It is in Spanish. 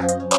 Bye.